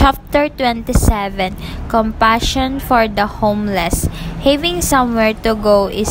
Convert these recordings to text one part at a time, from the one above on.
Chapter 27 Compassion for the Homeless. Having somewhere to go is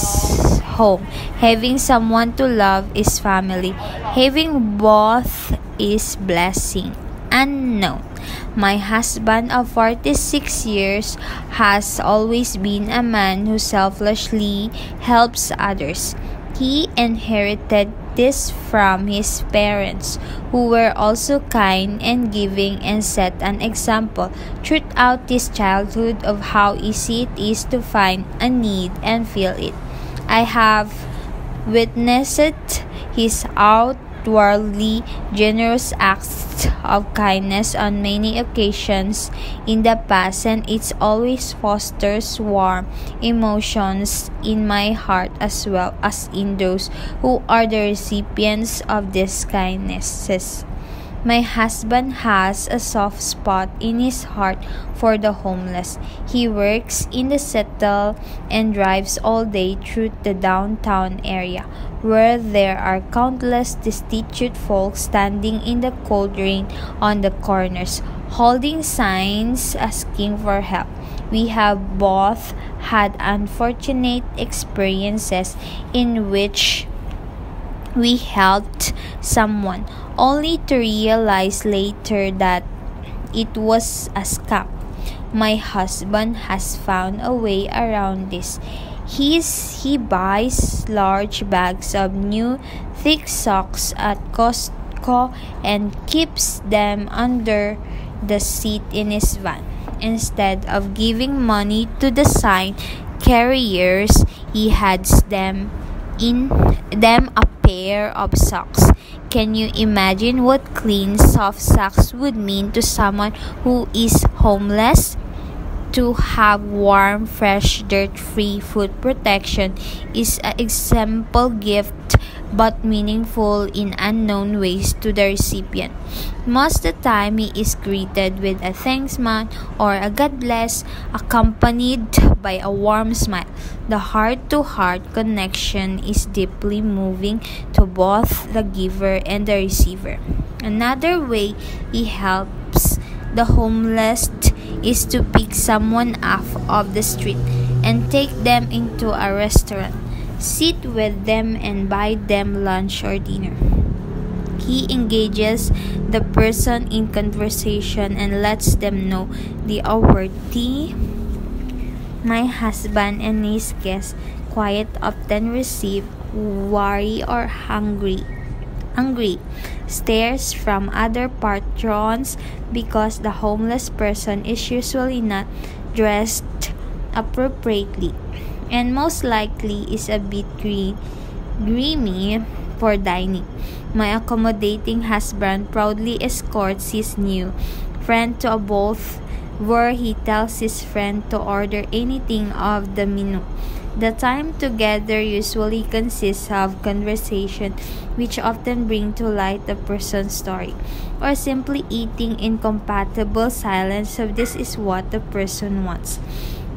home. Having someone to love is family. Having both is blessing. Unknown. My husband of 46 years has always been a man who selflessly helps others. He inherited this from his parents, who were also kind and giving and set an example throughout his childhood of how easy it is to find a need and feel it. I have witnessed his out outwardly generous acts of kindness on many occasions in the past, and it always fosters warm emotions in my heart as well as in those who are the recipients of these kindnesses. My husband has a soft spot in his heart for the homeless. He works in the Seattle and drives all day through the downtown area, where there are countless destitute folks standing in the cold rain on the corners, holding signs asking for help. We have both had unfortunate experiences in which we helped someone only to realize later that it was a scam. My husband has found a way around this. He's, he buys large bags of new thick socks at Costco and keeps them under the seat in his van. Instead of giving money to the sign carriers, he hands them in them a pair of socks. Can you imagine what clean, soft socks would mean to someone who is homeless? To have warm, fresh, dirt free food protection is an example gift but meaningful in unknown ways to the recipient. Most of the time, he is greeted with a thanks man or a God bless, accompanied by a warm smile. The heart to heart connection is deeply moving to both the giver and the receiver. Another way he helps the homeless is to pick someone off of the street and take them into a restaurant sit with them and buy them lunch or dinner. He engages the person in conversation and lets them know are worthy. My husband and his guests quite often receive worry or hungry hungry stares from other patrons because the homeless person is usually not dressed appropriately and most likely is a bit grimy for dining. My accommodating husband proudly escorts his new friend to a booth where he tells his friend to order anything of the menu. The time together usually consists of conversation, which often bring to light the person's story, or simply eating incompatible silence of this is what the person wants.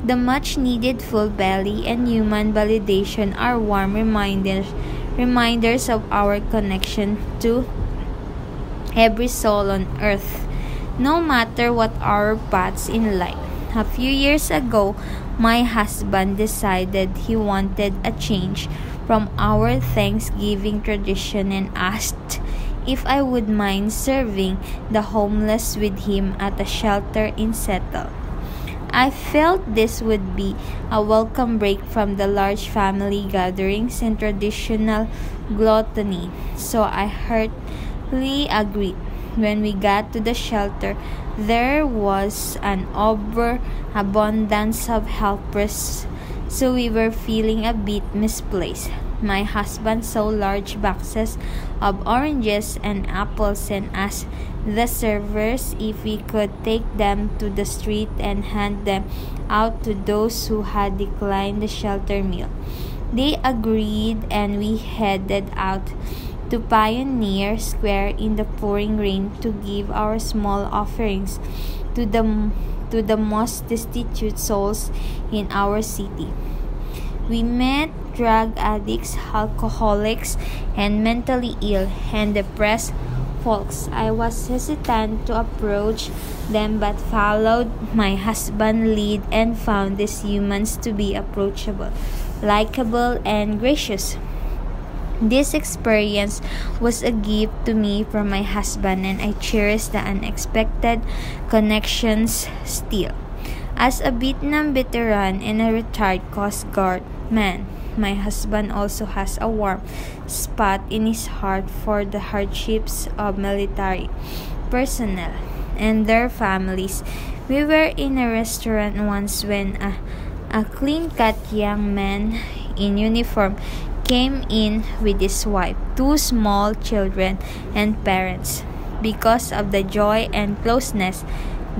The much needed full belly and human validation are warm reminders reminders of our connection to every soul on earth, no matter what our paths in life. A few years ago, my husband decided he wanted a change from our Thanksgiving tradition and asked if I would mind serving the homeless with him at a shelter in Seattle. I felt this would be a welcome break from the large family gatherings and traditional gluttony, so I heartily agreed. When we got to the shelter, there was an overabundance of helpers, so we were feeling a bit misplaced. My husband saw large boxes of oranges and apples and asked the servers if we could take them to the street and hand them out to those who had declined the shelter meal. They agreed and we headed out to Pioneer Square in the pouring rain to give our small offerings to the to the most destitute souls in our city. We met drug addicts, alcoholics, and mentally ill and depressed folks. I was hesitant to approach them but followed my husband's lead and found these humans to be approachable, likable, and gracious. This experience was a gift to me from my husband, and I cherish the unexpected connections still. As a Vietnam veteran and a retired Coast Guard man, my husband also has a warm spot in his heart for the hardships of military personnel and their families. We were in a restaurant once when a, a clean cut young man in uniform came in with his wife, two small children, and parents. Because of the joy and closeness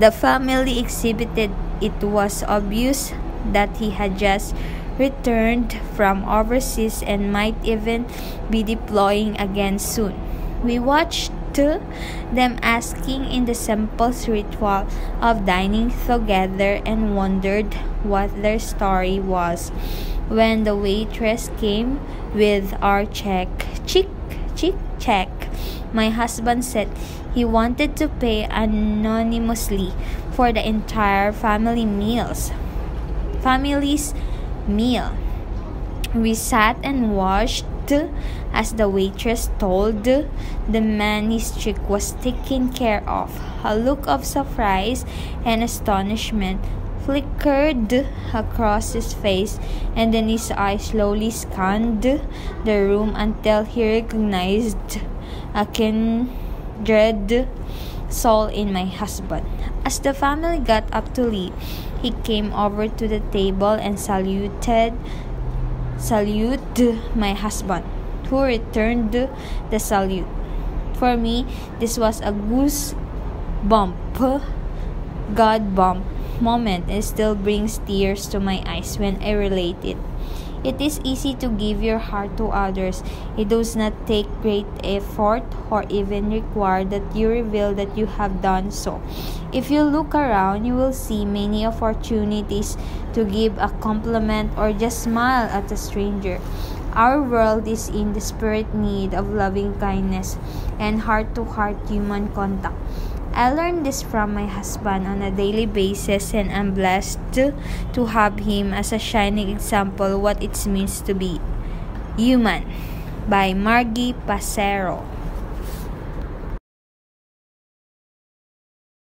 the family exhibited, it was obvious that he had just returned from overseas and might even be deploying again soon. We watched them asking in the simple ritual of dining together and wondered what their story was. When the waitress came with our check, chick, chick, check, my husband said he wanted to pay anonymously for the entire family meals. Family's meal. We sat and watched as the waitress told the man his trick was taken care of. A look of surprise and astonishment flickered across his face, and then his eyes slowly scanned the room until he recognized a kindred soul in my husband. As the family got up to leave, he came over to the table and saluted saluted my husband, who returned the salute. For me, this was a goose bump, God bump moment and still brings tears to my eyes when I relate it. It is easy to give your heart to others. It does not take great effort or even require that you reveal that you have done so. If you look around, you will see many opportunities to give a compliment or just smile at a stranger. Our world is in desperate need of loving kindness and heart to heart human contact. I learned this from my husband on a daily basis and I'm blessed to, to have him as a shining example what it means to be human by Margie Passero.